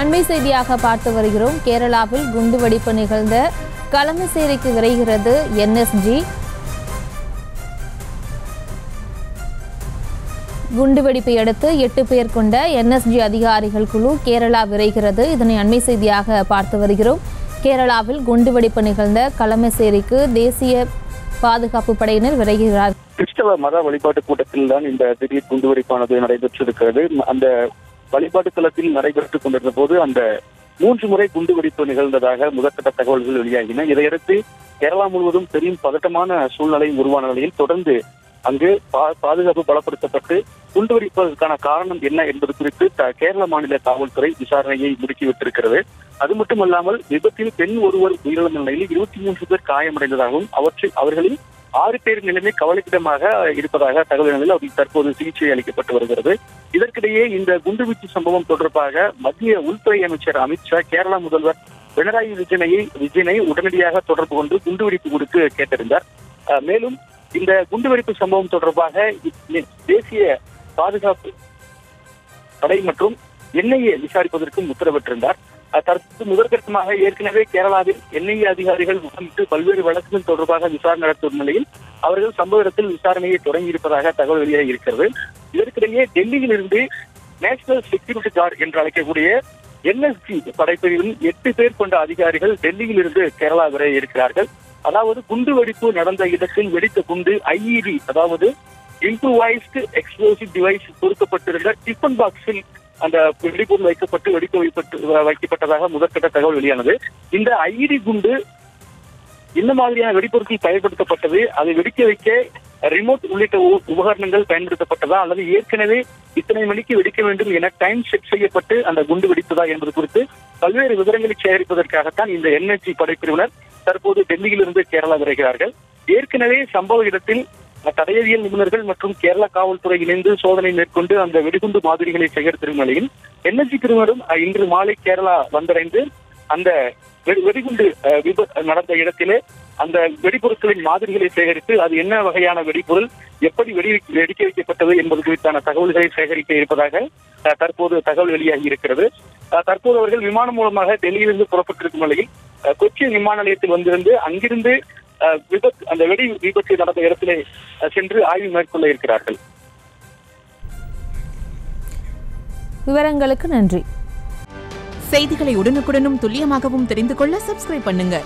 அண்மை செய்தியாக பார்த்து வருகிறோம். கேரளாவில் குண்டுவெடிப்பு நிகழ்ந்த களமசேரிக்கு விரைகிறது என்எஸ்ஜி. குண்டுவெடிப்பை அடுத்து எட்டு பேர் கொண்ட என்எஸ்ஜி அதிகாரிகள் குழு கேரளா விரைகிறது. இதனை அண்மை செய்தியாக பார்த்து வருகிறோம். கேரளாவில் குண்டுவெடிப்பு நிகழ்ந்த களமசேரிக்கு தேசிய பாதுகாப்பு படையினர் விரைகிறார் கிறிஸ்தவ மத வழிபாட்டு கூட்டத்தில் தான் இந்த திடீர் குண்டுவெடிப்பானது நடைபெற்றிருக்கிறது. அந்த வழிபாட்டு தளத்தில் நடைபெற்றுக் கொண்டிருந்த போது அந்த மூன்று முறை குண்டுவெடிப்பு நிகழ்ந்ததாக முதற்கட்ட தகவல்கள் வெளியாகின. இதையடுத்து கேரளா முழுவதும் பெரும் பதட்டமான சூழ்நிலை உருவான நிலையில் தொடர்ந்து அங்கு பா- பாதுகாப்பு பலப்படுத்தப்பட்டு குண்டுவெடிப்பதற்கான காரணம் என்ன என்பது குறித்து கேரள மாநில காவல்துறை விசாரணையை முடுக்கிவிட்டிருக்கிறது அது மட்டுமல்லாமல் விபத்தில் பெண் ஒருவர் உயிரிழந்த நிலையில் இருபத்தி மூன்று பேர் காயமடைந்ததாகவும் அவற்றை அவர்களில் ஆறு பேர் நிலைமை கவலைக்கிடமாக இருப்பதாக தகவல் நிலையில் தற்போது சிகிச்சை அளிக்கப்பட்டு வருகிறது. இதற்கிடையே இந்த குண்டுவீச்சு சம்பவம் தொடர்பாக மத்திய உள்துறை அமைச்சர் அமித்ஷா கேரளா முதல்வர் பினராயி விஜயனை விஜயனை உடனடியாக தொடர்பு கொண்டு குண்டுவெடிப்பு குறித்து கேட்டறிந்தார். மேலும் இந்த குண்டுவெடிப்பு சம்பவம் தொடர்பாக தேசிய பாதுகாப்பு படை மற்றும் என்ஐஏ விசாரிப்பதற்கும் உத்தரவிட்டிருந்தார். தற்போது முதற்கட்டமாக ஏற்கனவே கேரளாவில் என்ஐஏ அதிகாரிகள் முகாமிட்டு பல்வேறு வழக்குகள் தொடர்பாக விசாரணை நடத்தும் நிலையில் அவர்கள் சம்பவ இடத்தில் விசாரணையை தொடங்கியிருப்பதாக தகவல் வெளியாக இருக்கிறது. இதற்கிடையே டெல்லியில் இருந்து நேஷனல் செக்யூரிட்டி கார்டு என்று அழைக்கக்கூடிய என்எஸ்ஜி படைப்பிரிவின் எட்டு பேர் கொண்ட அதிகாரிகள் டெல்லியில் இருந்து கேரளா வரை இருக்கிறார்கள். அதாவது குண்டு வெடிப்பு நடந்த இடத்தில் வெடித்த குண்டு ஐஇடி அதாவது இம்ப்ரூவைஸ்டு எக்ஸ்ப்ளோசிவ் டிவைஸ் பொருத்தப்பட்டிருந்த டிஃபன் பாக்ஸில் அந்த வெடிகுண்டு வைக்கப்பட்டு வெடிக்க வைப்பட்டு வைக்கப்பட்டதாக முதற்கட்ட தகவல் வெளியானது. இந்த ஐடி குண்டு இந்த மாதிரியான வெடிப்பொருட்கள் பயன்படுத்தப்பட்டது. அதை வெடிக்க வைக்க ரிமோட் உள்ளிட்ட உபகரணங்கள் பயன்படுத்தப்பட்டதா அல்லது ஏற்கனவே இத்தனை மணிக்கு வெடிக்க வேண்டும் என டைம் செட் செய்யப்பட்டு அந்த குண்டு வெடித்ததா என்பது குறித்து பல்வேறு விவரங்களை சேகரிப்பதற்காகத்தான் இந்த என்எச்சி படைப்பிரிவினர் தற்போது டெல்லியிலிருந்து கேரளா விரைகிறார்கள். ஏற்கனவே சம்பவ இடத்தில் தடயவியல் நிபுணர்கள் மற்றும் கேரள காவல்துறை இணைந்து சோதனை மேற்கொண்டு அந்த வெடிகுண்டு மாதிரிகளை சேகரித்திருக்கும் நிலையில் என்எஸ்சி பிரிவினரும் இன்று மாலை கேரளா வந்தடைந்து அந்த வெடிகுண்டு விபத்து நடந்த இடத்திலே அந்த வெடிபொருட்களின் மாதிரிகளை சேகரித்து அது என்ன வகையான வெடிபொருள் எப்படி வெடி வெடிக்க வைக்கப்பட்டது என்பது குறித்தான தகவல்களை சேகரிக்க இருப்பதாக தற்போது தகவல் வெளியாகி இருக்கிறது. தற்போது அவர்கள் விமானம் மூலமாக டெல்லியிலிருந்து புறப்பட்டிருக்கும் நிலையில் கொச்சி விமான நிலையத்தில் வந்திருந்து அங்கிருந்து விபத்து அந்த வெடி விபத்து நடந்த இடத்திலே சென்று ஆய்வு மேற்கொள்ள இருக்கிறார்கள். விவரங்களுக்கு நன்றி. செய்திகளை உடனுக்குடனும் துல்லியமாகவும் தெரிந்து கொள்ள சப்ஸ்கிரைப் பண்ணுங்க.